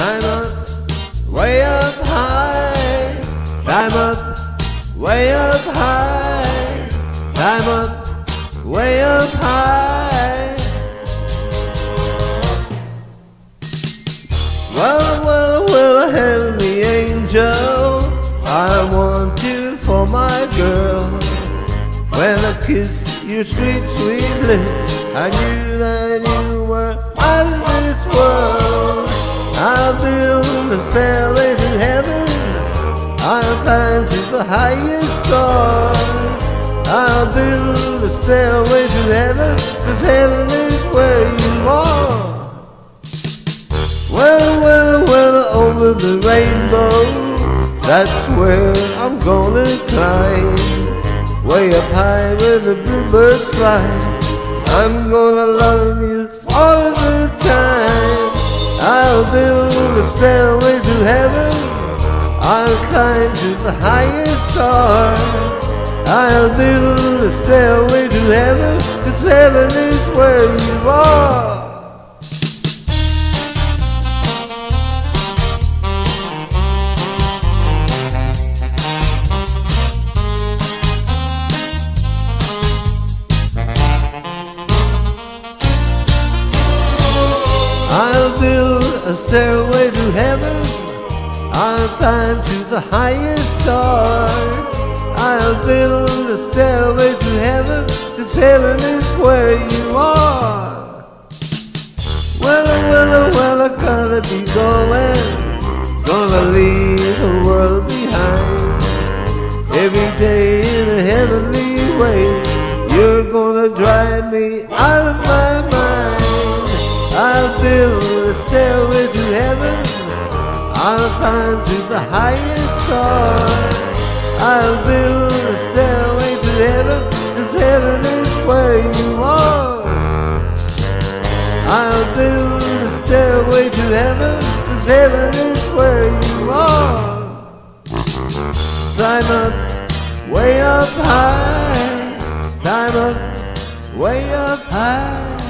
Climb up, way up high. Climb up, way up high. Climb up, way up high. Well, well, well, heavenly angel, I want you for my girl. When I kissed your sweet, sweet lips, I knew that you stairway to heaven. I'll climb to the highest star. I'll build a stairway to heaven, cause heaven is where you are. Well, well, well, over the rainbow, that's where I'm gonna climb. Way up high where the bluebirds fly. I'm gonna love you all the time. I'll build a stairway to heaven. I'll climb to the highest star. I'll build a stairway to heaven, cause heaven is where you are. I'll build a stairway to heaven. I'll climb to the highest star. I'll build a stairway to heaven, cause heaven is where you are. Well, well, well, I gotta be going. Gonna leave the world behind. Every day in a heavenly way, you're gonna drive me out of my a stairway to heaven. I'll climb to the highest star. I'll build a stairway to heaven, cause heaven is where you are. I'll build a stairway to heaven, cause heaven is where you are. Climb up, way up high. Climb up, way up high.